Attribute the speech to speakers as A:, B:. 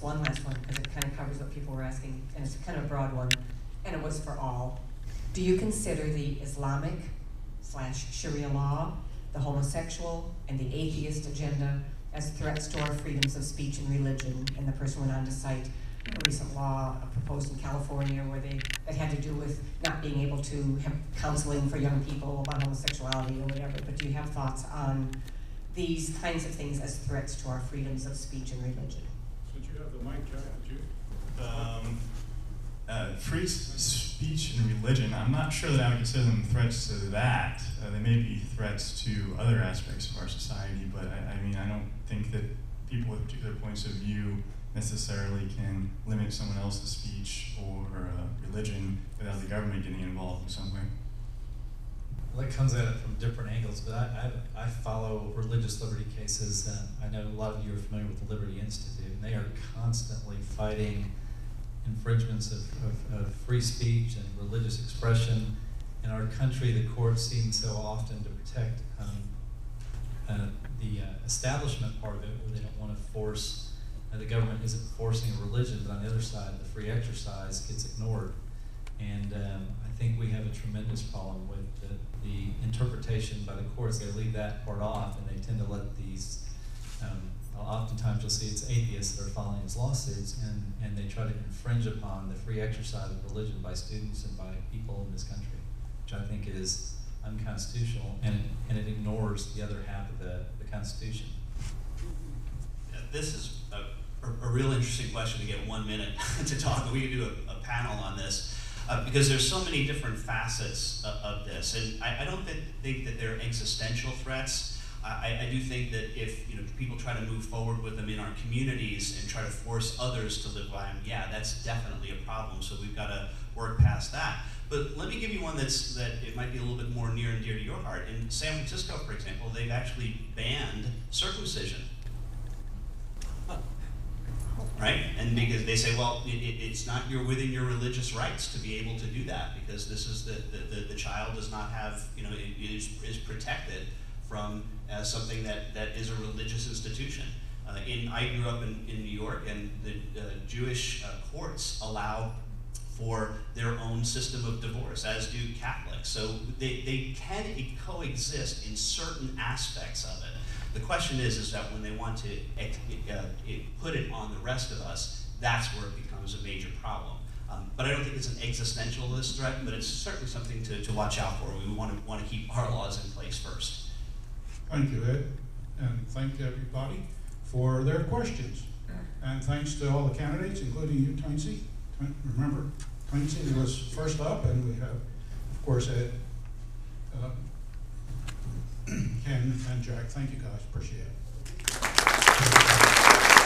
A: one last one, because it kind of covers what people were asking, and it's kind of a broad one, and it was for all. Do you consider the Islamic slash Sharia law, the homosexual, and the atheist agenda as threats to our freedoms of speech and religion? And the person went on to cite a recent law proposed in California where they, that had to do with not being able to have counseling for young people about homosexuality or whatever, but do you have thoughts on these kinds of things as threats to our freedoms of speech and religion?
B: You have the mic, would you?
C: Um, uh, free speech and religion, I'm not sure that I would consider them threats to that. Uh, they may be threats to other aspects of our society, but I, I mean, I don't think that people with particular points of view necessarily can limit someone else's speech or uh, religion without the government getting involved in some way.
D: That comes at it from different angles, but I, I, I follow religious liberty cases, and I know a lot of you are familiar with the Liberty Institute, and they are constantly fighting infringements of, of, of free speech and religious expression. In our country, the courts seem so often to protect um, uh, the uh, establishment part of it, where they don't want to force, uh, the government isn't forcing a religion, but on the other side, the free exercise gets ignored. And um, I think we have a tremendous problem with the, the interpretation by the courts. They leave that part off, and they tend to let these. Um, oftentimes, you'll see it's atheists that are filing these lawsuits, and, and they try to infringe upon the free exercise of religion by students and by people in this country, which I think is unconstitutional, and it, and it ignores the other half of the, the Constitution.
E: Yeah, This is a, a, a real interesting question to get one minute to talk. We could do a, a panel on this uh, because there's so many different facets of, of this, and I, I don't think, think that they're existential threats. I, I do think that if you know people try to move forward with them in our communities and try to force others to live by them, yeah, that's definitely a problem. So we've got to work past that. But let me give you one that's that it might be a little bit more near and dear to your heart. In San Francisco, for example, they've actually banned circumcision right? And because they say, well, it, it, it's not your within your religious rights to be able to do that because this is the the, the, the child does not have you know is is protected from uh, something that that is a religious institution. Uh, in I grew up in, in New York, and the uh, Jewish uh, courts allow for their own system of divorce, as do Catholics. So they, they can coexist in certain aspects of it. The question is, is that when they want to uh, put it on the rest of us, that's where it becomes a major problem. Um, but I don't think it's an existentialist threat, but it's certainly something to, to watch out for. We want to want to keep our laws in place first.
B: Thank you, Ed, and thank everybody for their questions. And thanks to all the candidates, including you, Tainsy. Remember, Tainsy was first up, and we have, of course, Ed, uh, Ken and Jack, thank you guys. Appreciate it.